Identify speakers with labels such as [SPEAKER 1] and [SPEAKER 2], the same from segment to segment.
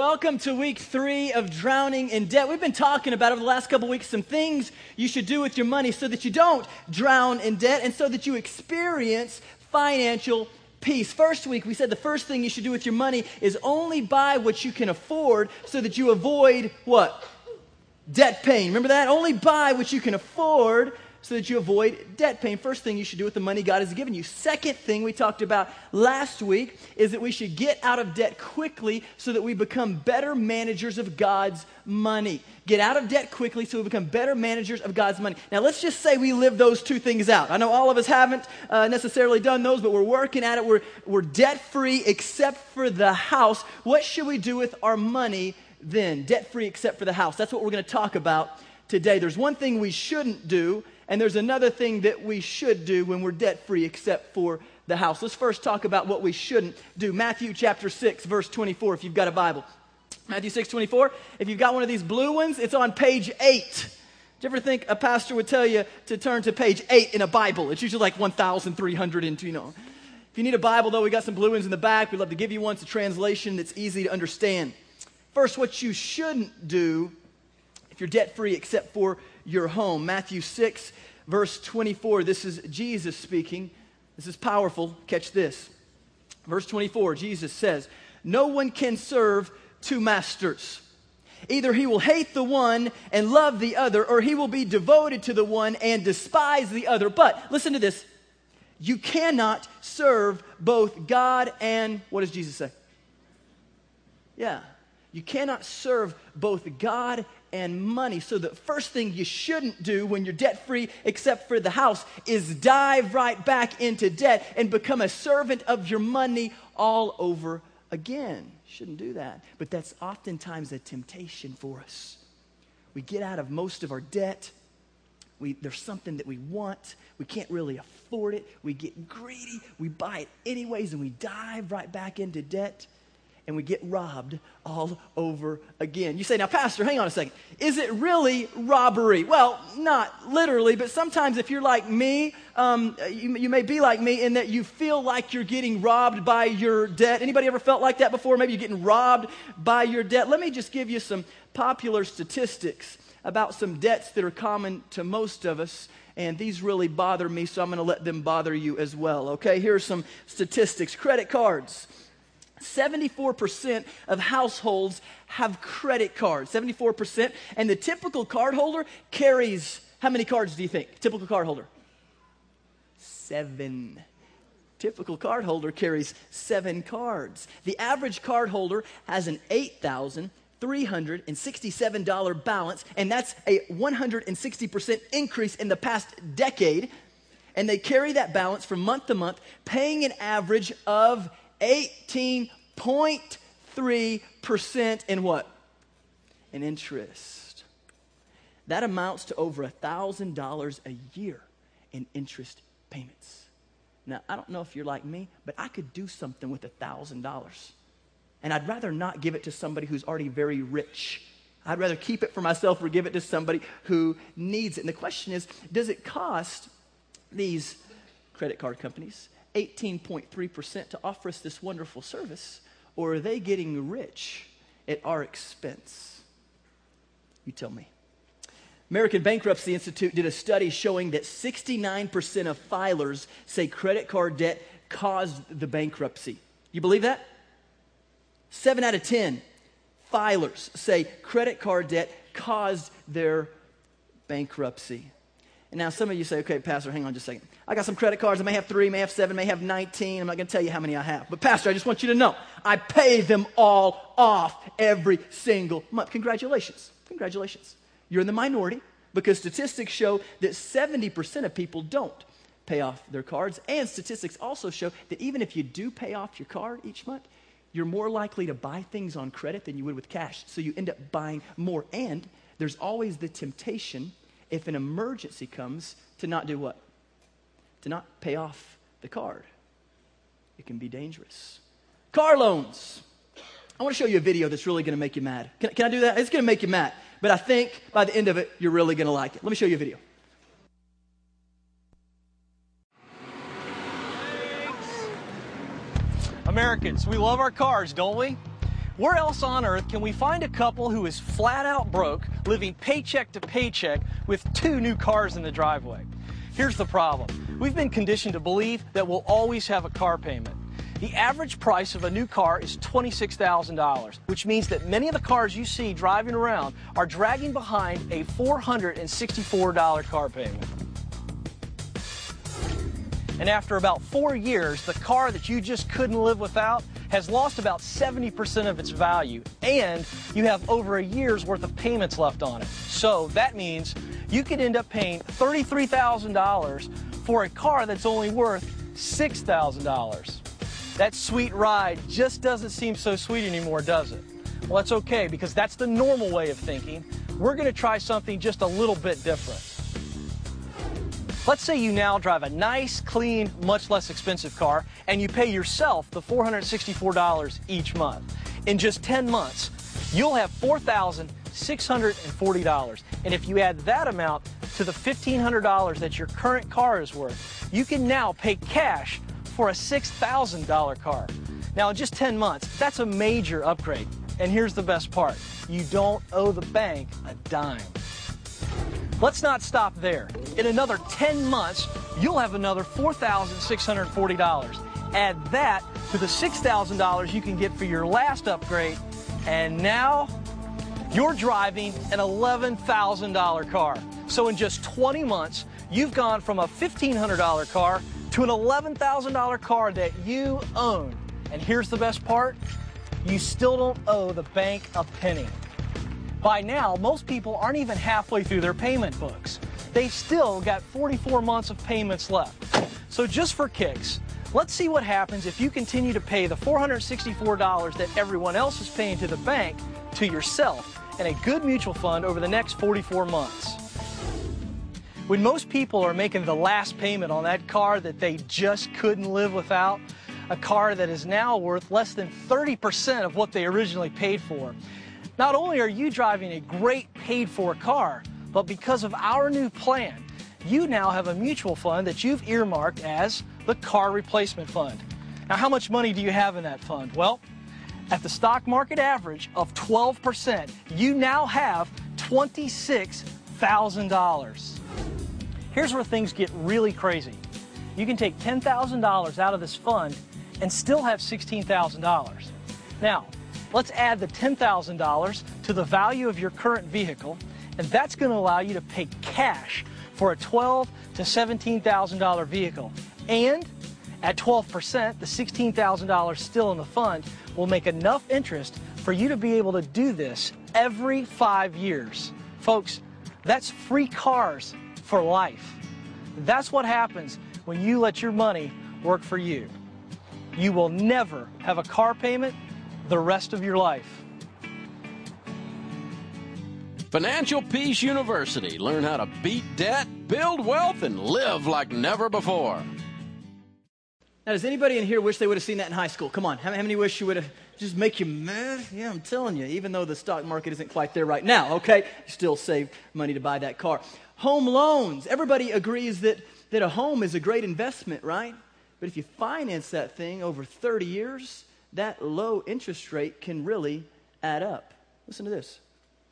[SPEAKER 1] Welcome to week three of Drowning in Debt. We've been talking about over the last couple weeks some things you should do with your money so that you don't drown in debt and so that you experience financial peace. First week, we said the first thing you should do with your money is only buy what you can afford so that you avoid what? Debt pain. Remember that? Only buy what you can afford so that you avoid debt pain. First thing you should do with the money God has given you. Second thing we talked about last week is that we should get out of debt quickly so that we become better managers of God's money. Get out of debt quickly so we become better managers of God's money. Now, let's just say we live those two things out. I know all of us haven't uh, necessarily done those, but we're working at it. We're, we're debt free except for the house. What should we do with our money then? Debt free except for the house. That's what we're going to talk about today. There's one thing we shouldn't do and there's another thing that we should do when we're debt free, except for the house. Let's first talk about what we shouldn't do. Matthew chapter 6, verse 24, if you've got a Bible. Matthew 6, 24. If you've got one of these blue ones, it's on page 8. Do you ever think a pastor would tell you to turn to page 8 in a Bible? It's usually like 1,300 into, you know. If you need a Bible, though, we got some blue ones in the back. We'd love to give you one. It's a translation that's easy to understand. First, what you shouldn't do if you're debt free except for your home. Matthew 6, verse 24. This is Jesus speaking. This is powerful. Catch this. Verse 24, Jesus says, No one can serve two masters. Either he will hate the one and love the other, or he will be devoted to the one and despise the other. But listen to this you cannot serve both God and, what does Jesus say? Yeah. You cannot serve both God and money. So, the first thing you shouldn't do when you're debt free, except for the house, is dive right back into debt and become a servant of your money all over again. Shouldn't do that. But that's oftentimes a temptation for us. We get out of most of our debt. We, there's something that we want. We can't really afford it. We get greedy. We buy it anyways, and we dive right back into debt and we get robbed all over again. You say, now, Pastor, hang on a second. Is it really robbery? Well, not literally, but sometimes if you're like me, um, you, you may be like me in that you feel like you're getting robbed by your debt. Anybody ever felt like that before? Maybe you're getting robbed by your debt. Let me just give you some popular statistics about some debts that are common to most of us and these really bother me, so I'm going to let them bother you as well. Okay, here are some statistics credit cards. 74% of households have credit cards. 74%. And the typical card holder carries how many cards do you think? Typical card holder? Seven. Typical card holder carries seven cards. The average card holder has an $8,367 balance, and that's a 160% increase in the past decade. And they carry that balance from month to month, paying an average of 18.3% in what? In interest. That amounts to over $1,000 a year in interest payments. Now, I don't know if you're like me, but I could do something with $1,000. And I'd rather not give it to somebody who's already very rich. I'd rather keep it for myself or give it to somebody who needs it. And the question is does it cost these credit card companies 18.3% to offer us this wonderful service, or are they getting rich at our expense? You tell me. American Bankruptcy Institute did a study showing that 69% of filers say credit card debt caused the bankruptcy. You believe that? Seven out of 10 filers say credit card debt caused their bankruptcy. And now some of you say, okay, Pastor, hang on just a second. I got some credit cards. I may have three, may have seven, may have 19. I'm not going to tell you how many I have. But, Pastor, I just want you to know I pay them all off every single month. Congratulations. Congratulations. You're in the minority because statistics show that 70% of people don't pay off their cards. And statistics also show that even if you do pay off your card each month, you're more likely to buy things on credit than you would with cash. So you end up buying more. And there's always the temptation, if an emergency comes, to not do what? To not pay off the card. It can be dangerous. Car loans. I want to show you a video that's really going to make you mad. Can, can I do that? It's going to make you mad. But I think by the end of it, you're really going to like it. Let me show you a video.
[SPEAKER 2] Americans, we love our cars, don't we? Where else on earth can we find a couple who is flat out broke, living paycheck to paycheck with two new cars in the driveway? Here's the problem. We've been conditioned to believe that we'll always have a car payment. The average price of a new car is $26,000, which means that many of the cars you see driving around are dragging behind a $464 car payment. And after about four years, the car that you just couldn't live without has lost about 70% of its value, and you have over a year's worth of payments left on it. So that means you could end up paying $33,000 for a car that's only worth $6,000. That sweet ride just doesn't seem so sweet anymore, does it? Well, that's okay because that's the normal way of thinking. We're going to try something just a little bit different. Let's say you now drive a nice, clean, much less expensive car, and you pay yourself the $464 each month. In just 10 months, you'll have $4,640. And if you add that amount to the $1,500 that your current car is worth, you can now pay cash for a $6,000 car. Now, in just 10 months, that's a major upgrade. And here's the best part you don't owe the bank a dime. Let's not stop there. In another 10 months, you'll have another $4,640. Add that to the $6,000 you can get for your last upgrade, and now you're driving an $11,000 car. So in just 20 months, you've gone from a $1,500 car to an $11,000 car that you own. And here's the best part you still don't owe the bank a penny. By now, most people aren't even halfway through their payment books. They've still got 44 months of payments left. So just for kicks, let's see what happens if you continue to pay the $464 that everyone else is paying to the bank to yourself and a good mutual fund over the next 44 months. When most people are making the last payment on that car that they just couldn't live without, a car that is now worth less than 30% of what they originally paid for, not only are you driving a great paid for car, but because of our new plan, you now have a mutual fund that you've earmarked as the Car Replacement Fund. Now, how much money do you have in that fund? Well, at the stock market average of 12%, you now have $26,000. Here's where things get really crazy. You can take $10,000 out of this fund and still have $16,000. Now, Let's add the $10,000 to the value of your current vehicle, and that's going to allow you to pay cash for a $12 to $17,000 vehicle. And at 12%, the $16,000 still in the fund will make enough interest for you to be able to do this every five years. Folks, that's free cars for life. That's what happens when you let your money work for you. You will never have a car payment the rest of your life.
[SPEAKER 3] Financial Peace University. Learn how to beat debt, build wealth, and live like never before.
[SPEAKER 1] Now, does anybody in here wish they would have seen that in high school? Come on, how many wish you would have just make you mad? Yeah, I'm telling you, even though the stock market isn't quite there right now, okay, you still save money to buy that car. Home loans. Everybody agrees that, that a home is a great investment, right? But if you finance that thing over 30 years, that low interest rate can really add up. Listen to this.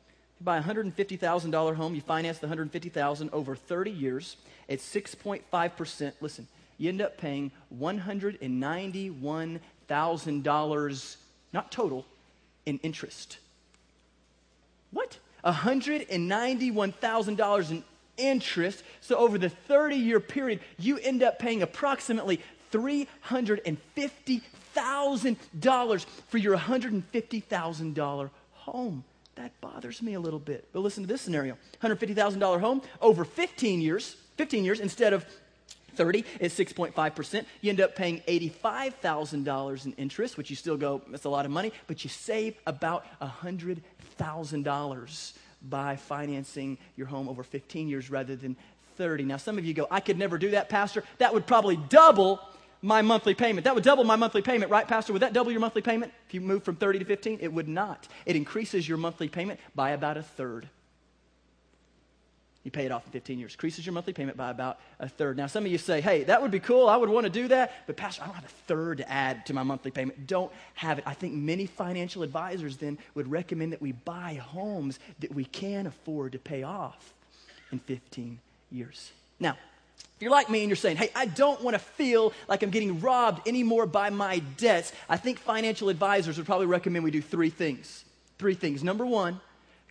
[SPEAKER 1] If you buy a $150,000 home, you finance the 150,000 over 30 years at 6.5%. Listen, you end up paying $191,000 not total in interest. What? $191,000 in interest. So over the 30 year period, you end up paying approximately $350 $1,000 for your $150,000 home. That bothers me a little bit. But listen to this scenario $150,000 home over 15 years, 15 years instead of 30 is 6.5%. You end up paying $85,000 in interest, which you still go, that's a lot of money, but you save about $100,000 by financing your home over 15 years rather than 30. Now, some of you go, I could never do that, Pastor. That would probably double my monthly payment. That would double my monthly payment, right, Pastor? Would that double your monthly payment if you move from 30 to 15? It would not. It increases your monthly payment by about a third. You pay it off in 15 years. Increases your monthly payment by about a third. Now, some of you say, hey, that would be cool. I would want to do that. But, Pastor, I don't have a third to add to my monthly payment. Don't have it. I think many financial advisors then would recommend that we buy homes that we can afford to pay off in 15 years. Now, you're like me and you're saying, hey, I don't want to feel like I'm getting robbed anymore by my debts, I think financial advisors would probably recommend we do three things. Three things. Number one,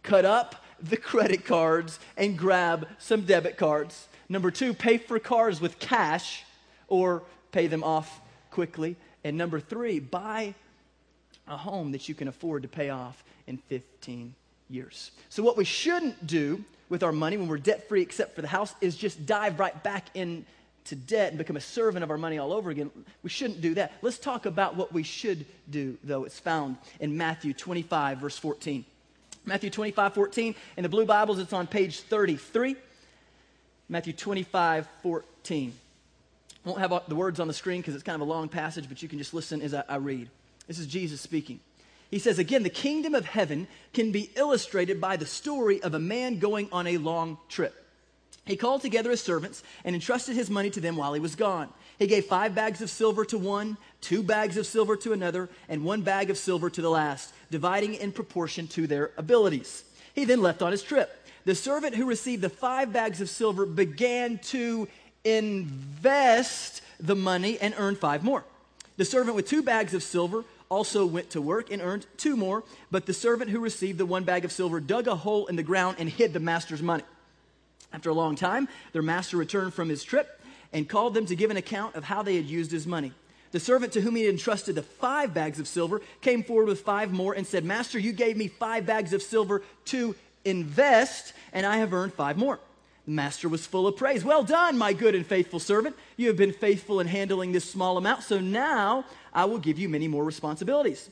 [SPEAKER 1] cut up the credit cards and grab some debit cards. Number two, pay for cars with cash or pay them off quickly. And number three, buy a home that you can afford to pay off in 15 years. So, what we shouldn't do with our money when we're debt free, except for the house, is just dive right back into debt and become a servant of our money all over again. We shouldn't do that. Let's talk about what we should do, though. It's found in Matthew 25, verse 14. Matthew 25, 14. In the blue Bibles, it's on page 33. Matthew 25, 14. I won't have the words on the screen because it's kind of a long passage, but you can just listen as I, I read. This is Jesus speaking. He says, again, the kingdom of heaven can be illustrated by the story of a man going on a long trip. He called together his servants and entrusted his money to them while he was gone. He gave five bags of silver to one, two bags of silver to another, and one bag of silver to the last, dividing in proportion to their abilities. He then left on his trip. The servant who received the five bags of silver began to invest the money and earn five more. The servant with two bags of silver also went to work and earned two more, but the servant who received the one bag of silver dug a hole in the ground and hid the master's money. After a long time, their master returned from his trip and called them to give an account of how they had used his money. The servant to whom he had entrusted the five bags of silver came forward with five more and said, Master, you gave me five bags of silver to invest, and I have earned five more. The master was full of praise. Well done, my good and faithful servant. You have been faithful in handling this small amount, so now I will give you many more responsibilities.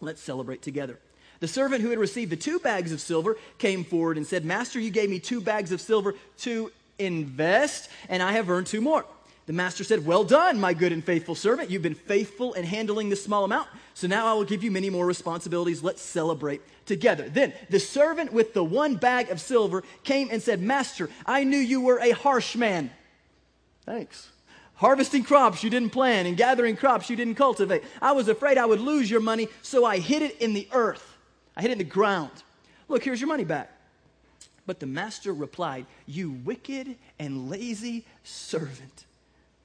[SPEAKER 1] Let's celebrate together. The servant who had received the two bags of silver came forward and said, Master, you gave me two bags of silver to invest, and I have earned two more. The master said, Well done, my good and faithful servant. You've been faithful in handling this small amount. So now I will give you many more responsibilities. Let's celebrate together. Then the servant with the one bag of silver came and said, Master, I knew you were a harsh man. Thanks harvesting crops you didn't plant and gathering crops you didn't cultivate. I was afraid I would lose your money, so I hid it in the earth. I hid it in the ground. Look, here's your money back. But the master replied, You wicked and lazy servant,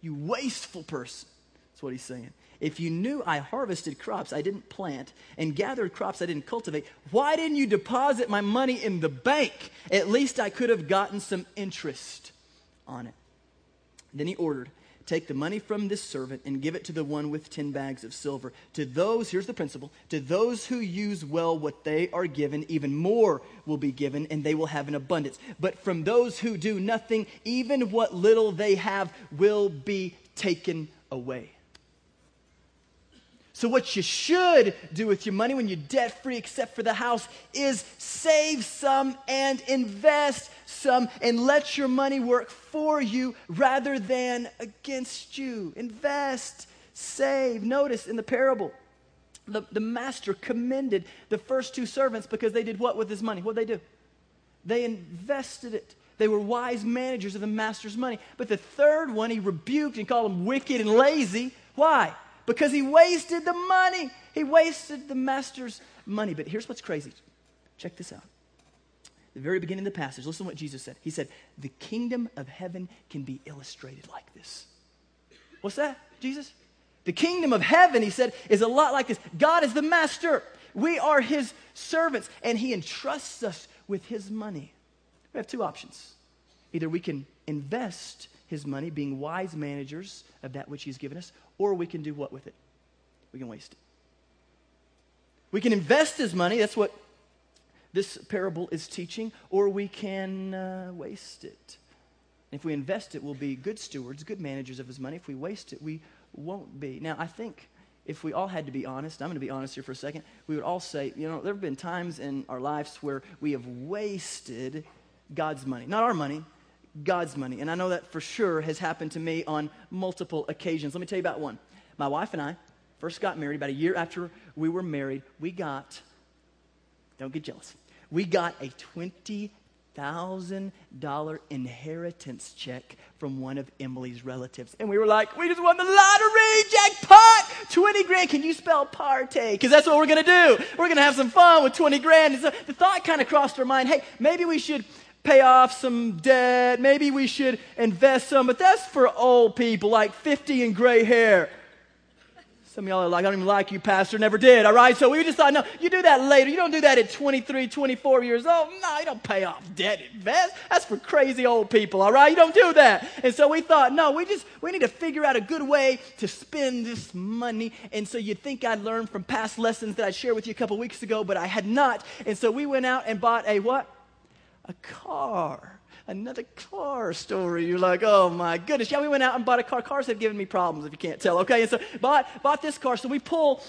[SPEAKER 1] you wasteful person. That's what he's saying. If you knew I harvested crops I didn't plant and gathered crops I didn't cultivate, why didn't you deposit my money in the bank? At least I could have gotten some interest on it. Then he ordered Take the money from this servant and give it to the one with 10 bags of silver. To those, here's the principle to those who use well what they are given, even more will be given, and they will have an abundance. But from those who do nothing, even what little they have will be taken away. So, what you should do with your money when you're debt free, except for the house, is save some and invest some and let your money work for you rather than against you. Invest, save. Notice in the parable, the, the master commended the first two servants because they did what with his money? What did they do? They invested it. They were wise managers of the master's money. But the third one, he rebuked and called him wicked and lazy. Why? Because he wasted the money. He wasted the master's money. But here's what's crazy. Check this out. The very beginning of the passage, listen to what Jesus said. He said, The kingdom of heaven can be illustrated like this. What's that, Jesus? The kingdom of heaven, he said, is a lot like this. God is the master. We are his servants, and he entrusts us with his money. We have two options. Either we can invest his money, being wise managers of that which he's given us, or we can do what with it? We can waste it. We can invest his money, that's what this parable is teaching, or we can uh, waste it. if we invest it, we'll be good stewards, good managers of his money. If we waste it, we won't be. Now, I think if we all had to be honest, I'm going to be honest here for a second, we would all say, you know, there have been times in our lives where we have wasted God's money. Not our money, God's money. And I know that for sure has happened to me on multiple occasions. Let me tell you about one. My wife and I first got married, about a year after we were married, we got, don't get jealous, we got a 20 thousand dollar inheritance check from one of Emily's relatives. And we were like, we just won the lottery jackpot! 20 grand. Can you spell partay? Because that's what we're gonna do. We're gonna have some fun with 20 grand. And so the thought kind of crossed our mind, hey, maybe we should pay off some debt. Maybe we should invest some, but that's for old people like 50 and gray hair. Some of y'all are like, I don't even like you, Pastor. Never did, all right? So we just thought, no, you do that later. You don't do that at 23, 24 years old. No, you don't pay off debt, invest. That's for crazy old people, all right? You don't do that. And so we thought, no, we just, we need to figure out a good way to spend this money. And so you'd think I'd learned from past lessons that I shared with you a couple weeks ago, but I had not. And so we went out and bought a what? A car another car story. You're like, oh my goodness. Yeah, we went out and bought a car. Cars have given me problems if you can't tell. Okay, and so bought, bought this car. So we pull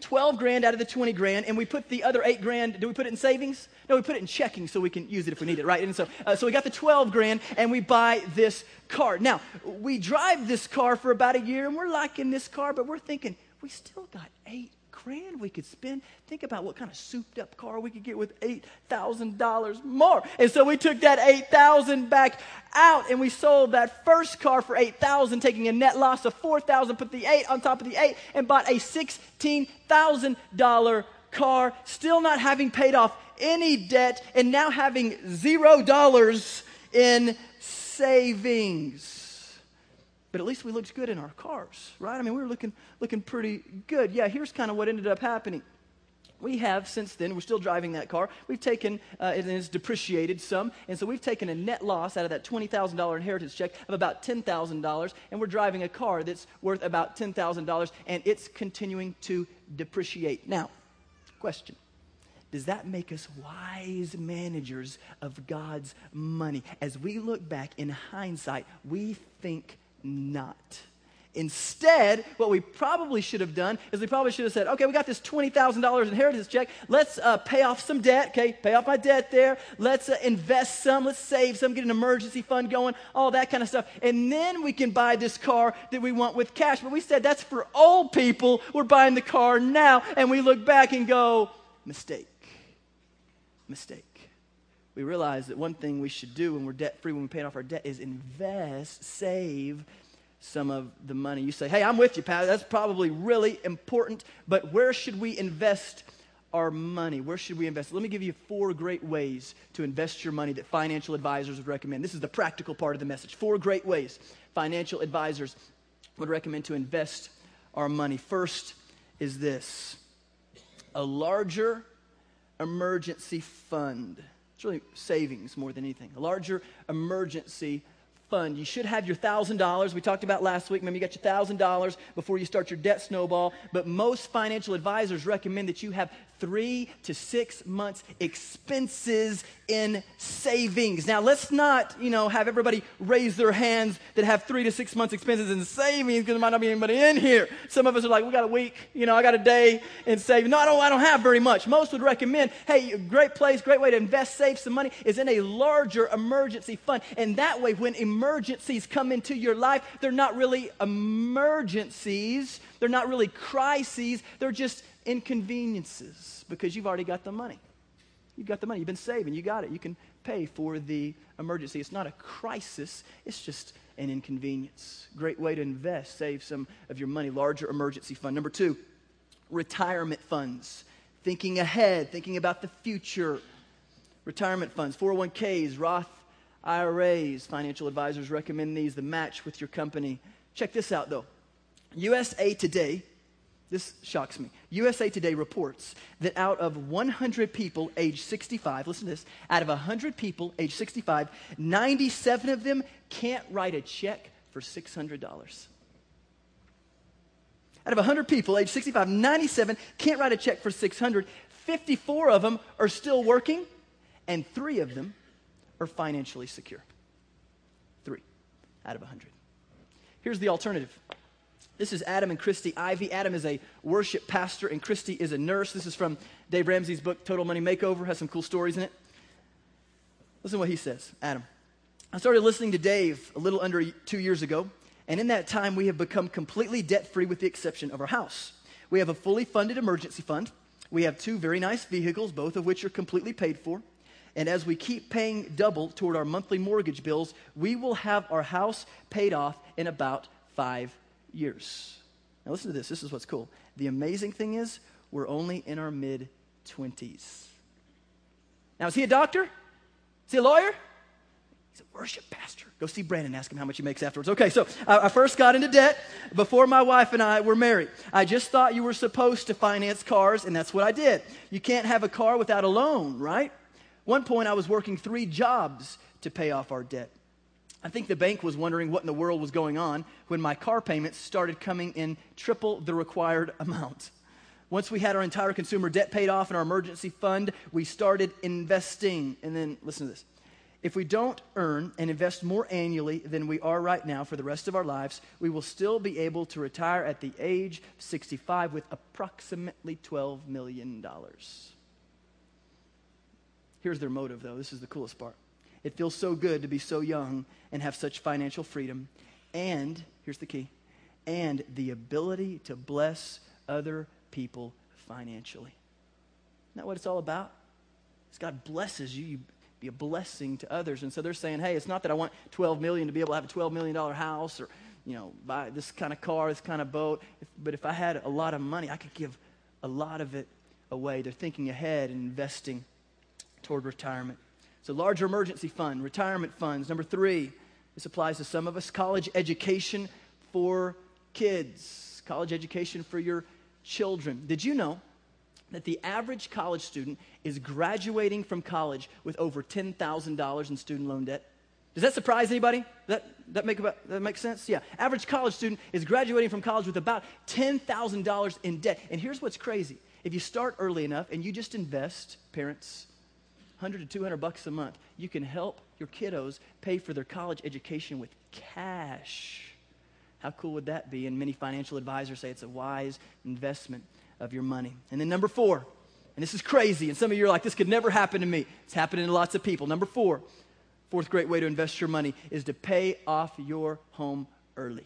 [SPEAKER 1] 12 grand out of the 20 grand and we put the other 8 grand do we put it in savings no we put it in checking so we can use it if we need it right and so uh, so we got the 12 grand and we buy this car now we drive this car for about a year and we're liking this car but we're thinking we still got 8 grand we could spend. Think about what kind of souped up car we could get with $8,000 more. And so we took that 8000 back out and we sold that first car for 8000 taking a net loss of 4000 put the 8 on top of the 8 and bought a $16,000 car, still not having paid off any debt and now having zero dollars in savings but at least we looked good in our cars, right? I mean, we were looking, looking pretty good. Yeah, here's kind of what ended up happening. We have since then, we're still driving that car. We've taken, uh, it is depreciated some, and so we've taken a net loss out of that $20,000 inheritance check of about $10,000, and we're driving a car that's worth about $10,000, and it's continuing to depreciate. Now, question does that make us wise managers of God's money? As we look back in hindsight, we think not. Instead, what we probably should have done is we probably should have said, okay, we got this $20,000 inheritance check. Let's uh, pay off some debt, okay? Pay off my debt there. Let's uh, invest some. Let's save some, get an emergency fund going, all that kind of stuff. And then we can buy this car that we want with cash. But we said that's for old people. We're buying the car now. And we look back and go, mistake. Mistake we realize that one thing we should do when we're debt free, when we pay off our debt, is invest, save some of the money. You say, hey, I'm with you, Pat. That's probably really important, but where should we invest our money? Where should we invest? Let me give you four great ways to invest your money that financial advisors would recommend. This is the practical part of the message. Four great ways financial advisors would recommend to invest our money. First is this a larger emergency fund. It's really savings more than anything. A larger emergency fund. You should have your $1,000. We talked about last week. Maybe you got your $1,000 before you start your debt snowball. But most financial advisors recommend that you have three to six months expenses in savings. Now, let's not, you know, have everybody raise their hands that have three to six months expenses in savings because there might not be anybody in here. Some of us are like, we got a week, you know, I got a day in savings. No, I don't, I don't have very much. Most would recommend, hey, great place, great way to invest, save some money is in a larger emergency fund. And that way, when emergencies come into your life, they're not really emergencies. They're not really crises. They're just inconveniences because you've already got the money. You've got the money. You've been saving. You got it. You can pay for the emergency. It's not a crisis, it's just an inconvenience. Great way to invest, save some of your money. Larger emergency fund. Number two, retirement funds. Thinking ahead, thinking about the future. Retirement funds, 401ks, Roth IRAs. Financial advisors recommend these, the match with your company. Check this out though. USA Today this shocks me. USA Today reports that out of 100 people age 65, listen to this, out of 100 people age 65, 97 of them can't write a check for $600. Out of 100 people age 65, 97 can't write a check for 600. 54 of them are still working, and three of them are financially secure. Three. out of 100. Here's the alternative. This is Adam and Christy Ivy. Adam is a worship pastor, and Christy is a nurse. This is from Dave Ramsey's book, Total Money Makeover. Has some cool stories in it. Listen to what he says. Adam. I started listening to Dave a little under two years ago, and in that time, we have become completely debt free with the exception of our house. We have a fully funded emergency fund. We have two very nice vehicles, both of which are completely paid for. And as we keep paying double toward our monthly mortgage bills, we will have our house paid off in about five years. Now, listen to this. This is what's cool. The amazing thing is, we're only in our mid 20s. Now, is he a doctor? Is he a lawyer? He's a worship pastor. Go see Brandon ask him how much he makes afterwards. Okay, so I, I first got into debt before my wife and I were married. I just thought you were supposed to finance cars, and that's what I did. You can't have a car without a loan, right? One point, I was working three jobs to pay off our debt. I think the bank was wondering what in the world was going on when my car payments started coming in triple the required amount. Once we had our entire consumer debt paid off in our emergency fund, we started investing. And then, listen to this. If we don't earn and invest more annually than we are right now for the rest of our lives, we will still be able to retire at the age of 65 with approximately $12 million. Here's their motive, though. This is the coolest part. It feels so good to be so young and have such financial freedom. And, here's the key, and the ability to bless other people financially. Isn't that what it's all about? As God blesses you, you be a blessing to others. And so they're saying, hey, it's not that I want 12 million to be able to have a 12 million dollar house or, you know, buy this kind of car, this kind of boat. If, but if I had a lot of money, I could give a lot of it away. They're thinking ahead and investing toward retirement. So, larger emergency fund, retirement funds. Number three, this applies to some of us college education for kids, college education for your children. Did you know that the average college student is graduating from college with over $10,000 in student loan debt? Does that surprise anybody? That, that, make about, that make sense? Yeah. Average college student is graduating from college with about $10,000 in debt. And here's what's crazy. If you start early enough and you just invest, parents, 100 to 200 bucks a month, you can help your kiddos pay for their college education with cash. How cool would that be? And many financial advisors say it's a wise investment of your money. And then number four, and this is crazy, and some of you are like, this could never happen to me. It's happening to lots of people. Number four, fourth great way to invest your money is to pay off your home early.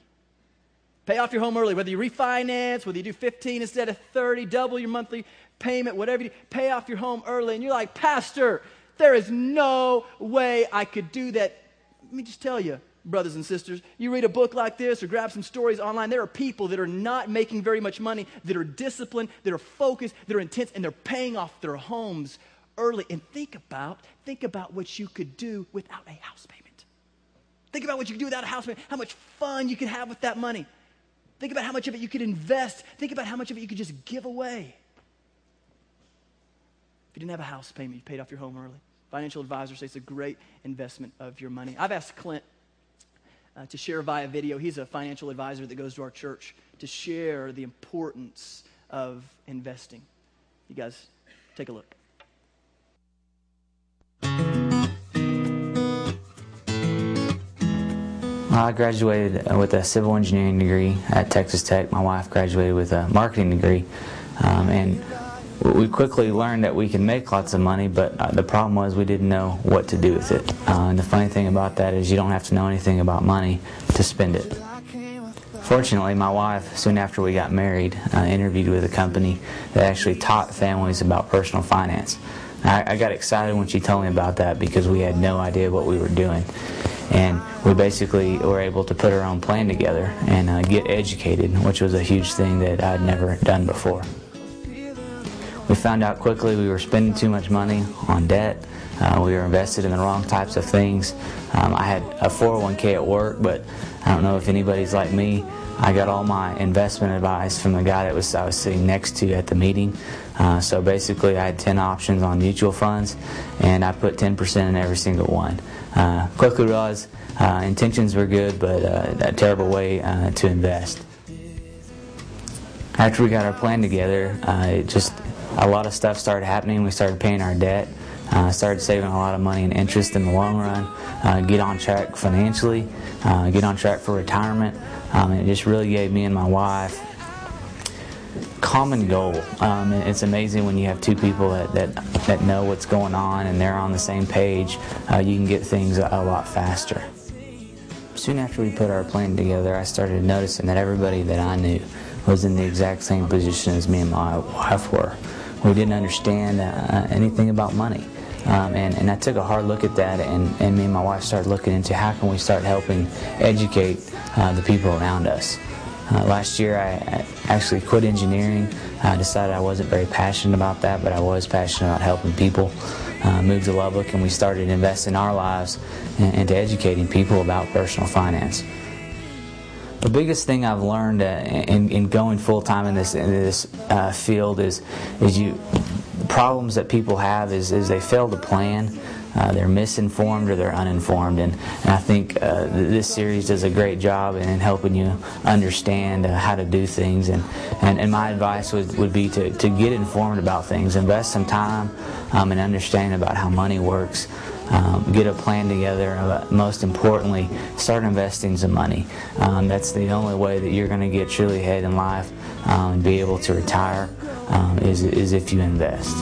[SPEAKER 1] Pay off your home early, whether you refinance, whether you do 15 instead of 30, double your monthly payment, whatever you do, pay off your home early. And you're like, Pastor, there is no way I could do that. Let me just tell you, brothers and sisters, you read a book like this or grab some stories online, there are people that are not making very much money, that are disciplined, that are focused, that are intense, and they're paying off their homes early. And think about, think about what you could do without a house payment. Think about what you could do without a house payment, how much fun you could have with that money. Think about how much of it you could invest. Think about how much of it you could just give away. If you didn't have a house payment, you paid off your home early. Financial advisors say it's a great investment of your money. I've asked Clint uh, to share via video. He's a financial advisor that goes to our church to share the importance of investing. You guys, take a look.
[SPEAKER 4] I graduated uh, with a civil engineering degree at Texas Tech. My wife graduated with a marketing degree. Um, and we quickly learned that we can make lots of money, but uh, the problem was we didn't know what to do with it. Uh, and the funny thing about that is you don't have to know anything about money to spend it. Fortunately, my wife, soon after we got married, uh, interviewed with a company that actually taught families about personal finance. I, I got excited when she told me about that because we had no idea what we were doing. And we basically were able to put our own plan together and uh, get educated, which was a huge thing that I'd never done before. We found out quickly we were spending too much money on debt. Uh, we were invested in the wrong types of things. Um, I had a 401k at work, but I don't know if anybody's like me. I got all my investment advice from the guy that was I was sitting next to at the meeting. Uh, so basically, I had 10 options on mutual funds, and I put 10% in every single one. Uh, realized uh, intentions were good, but uh, a terrible way uh, to invest. After we got our plan together, uh, it just a lot of stuff started happening. We started paying our debt. Uh, started saving a lot of money and interest in the long run, uh, get on track financially, uh, get on track for retirement. Um, it just really gave me and my wife common goal. Um, it's amazing when you have two people that, that, that know what's going on and they're on the same page, uh, you can get things a, a lot faster. Soon after we put our plan together, I started noticing that everybody that I knew was in the exact same position as me and my wife were. We didn't understand uh, anything about money. Um, and, and I took a hard look at that, and, and me and my wife started looking into how can we start helping educate uh, the people around us. Uh, last year, I, actually quit engineering. I decided I wasn't very passionate about that, but I was passionate about helping people. Uh, moved to Lubbock, and we started investing our lives into educating people about personal finance. The biggest thing I've learned uh, in, in, going full time in this in this uh, field is is you problems that people have is, is they fail to plan. Uh, they're misinformed or they're uninformed. And, and I think uh, this series does a great job in, in helping you understand uh, how to do things. And, and, and my advice would, would be to, to get informed about things, invest some time um, and understand about how money works. Um, get a plan together. Uh, most importantly, start investing some money. Um, that's the only way that you're going to get truly ahead in life um, and be able to retire um, is, is if you invest.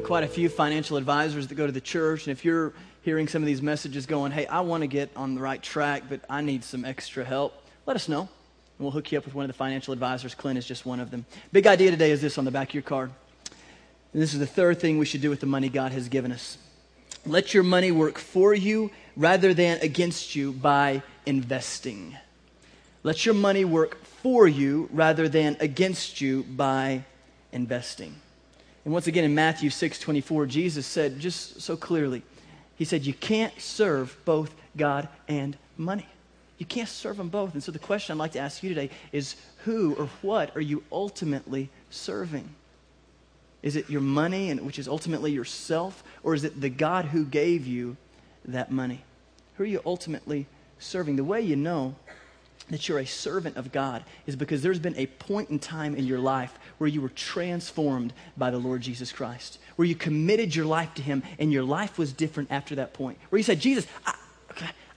[SPEAKER 1] Got quite a few financial advisors that go to the church, and if you're hearing some of these messages going, hey, I want to get on the right track, but I need some extra help, let us know. And we'll hook you up with one of the financial advisors. Clint is just one of them. Big idea today is this on the back of your card. And this is the third thing we should do with the money God has given us. Let your money work for you rather than against you by investing. Let your money work for you rather than against you by investing. And once again in Matthew 6 24, Jesus said just so clearly, He said, You can't serve both God and money. You can't serve them both. And so the question I'd like to ask you today is who or what are you ultimately serving? Is it your money, and which is ultimately yourself, or is it the God who gave you that money? Who are you ultimately serving? The way you know that you're a servant of God is because there's been a point in time in your life where you were transformed by the Lord Jesus Christ, where you committed your life to Him and your life was different after that point, where you said, Jesus, I,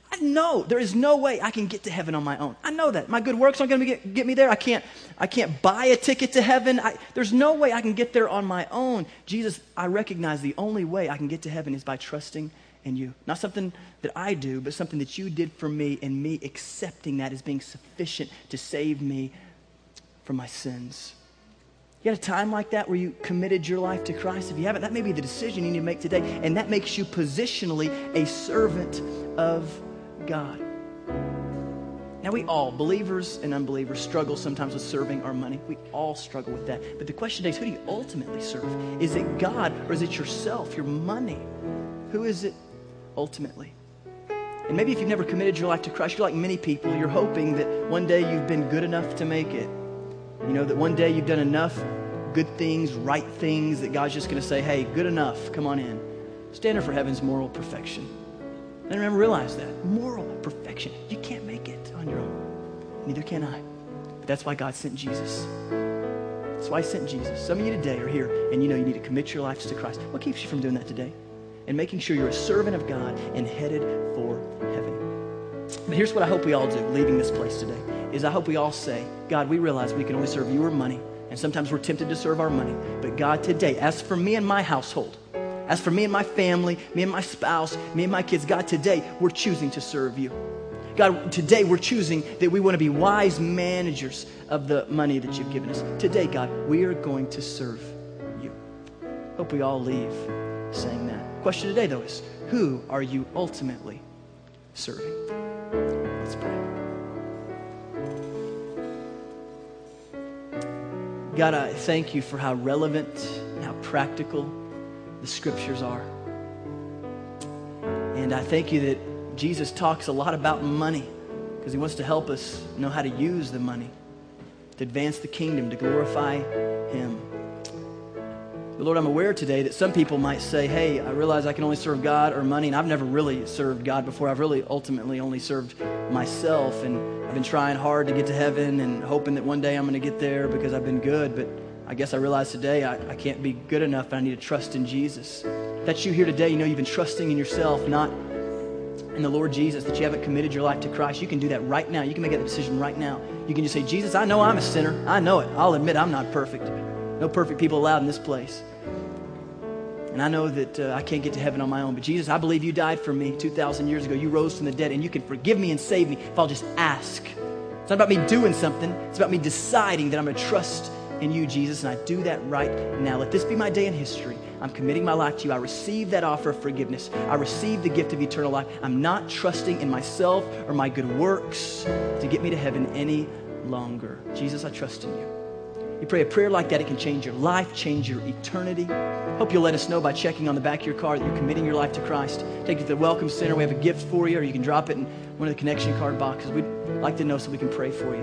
[SPEAKER 1] I know there is no way I can get to heaven on my own. I know that. My good works aren't going to get, get me there. I can't, I can't buy a ticket to heaven. I, there's no way I can get there on my own. Jesus, I recognize the only way I can get to heaven is by trusting in you. Not something that I do, but something that you did for me, and me accepting that as being sufficient to save me from my sins. You had a time like that where you committed your life to Christ? If you haven't, that may be the decision you need to make today. And that makes you positionally a servant of God. Now, we all, believers and unbelievers, struggle sometimes with serving our money. We all struggle with that. But the question today is who do you ultimately serve? Is it God or is it yourself, your money? Who is it ultimately. And maybe if you've never committed your life to Christ, you're like many people, you're hoping that one day you've been good enough to make it. You know, that one day you've done enough good things, right things, that God's just going to say, hey, good enough, come on in. Standard for heaven's moral perfection. And remember, realize that. Moral perfection. You can't make it on your own. Neither can I. But that's why God sent Jesus. That's why He sent Jesus. Some of you today are here and you know you need to commit your lives to Christ. What keeps you from doing that today? and making sure you're a servant of God and headed for. But here's what I hope we all do leaving this place today is I hope we all say, God, we realize we can only serve you or money, and sometimes we're tempted to serve our money. But God, today, as for me and my household, as for me and my family, me and my spouse, me and my kids, God, today we're choosing to serve you. God, today we're choosing that we want to be wise managers of the money that you've given us. Today, God, we are going to serve you. Hope we all leave saying that. Question today, though, is who are you ultimately serving? Let's pray. God, I thank you for how relevant and how practical the scriptures are. And I thank you that Jesus talks a lot about money because he wants to help us know how to use the money to advance the kingdom, to glorify him. But Lord, I'm aware today that some people might say, hey, I realize I can only serve God or money, and I've never really served God before. I've really ultimately only served myself, and I've been trying hard to get to heaven and hoping that one day I'm going to get there because I've been good. But I guess I realize today I, I can't be good enough, and I need to trust in Jesus. If that's you here today. You know you've been trusting in yourself, not in the Lord Jesus, that you haven't committed your life to Christ. You can do that right now. You can make that decision right now. You can just say, Jesus, I know I'm a sinner. I know it. I'll admit I'm not perfect. No perfect people allowed in this place. And I know that uh, I can't get to heaven on my own. But Jesus, I believe you died for me 2,000 years ago. You rose from the dead, and you can forgive me and save me if I'll just ask. It's not about me doing something, it's about me deciding that I'm going to trust in you, Jesus. And I do that right now. Let this be my day in history. I'm committing my life to you. I receive that offer of forgiveness. I receive the gift of eternal life. I'm not trusting in myself or my good works to get me to heaven any longer. Jesus, I trust in you. You pray a prayer like that, it can change your life, change your eternity. Hope you'll let us know by checking on the back of your car that you're committing your life to Christ. Take it to the Welcome Center. We have a gift for you, or you can drop it in one of the connection card boxes. We'd like to know so we can pray for you.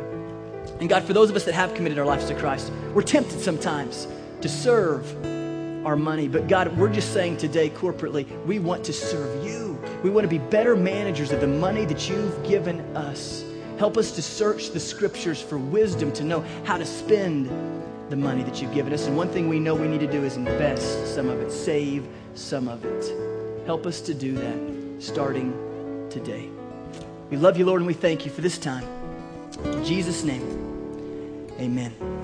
[SPEAKER 1] And God, for those of us that have committed our lives to Christ, we're tempted sometimes to serve our money. But God, we're just saying today corporately, we want to serve you. We want to be better managers of the money that you've given us. Help us to search the scriptures for wisdom to know how to spend the money that you've given us. And one thing we know we need to do is invest some of it, save some of it. Help us to do that starting today. We love you, Lord, and we thank you for this time. In Jesus' name, amen.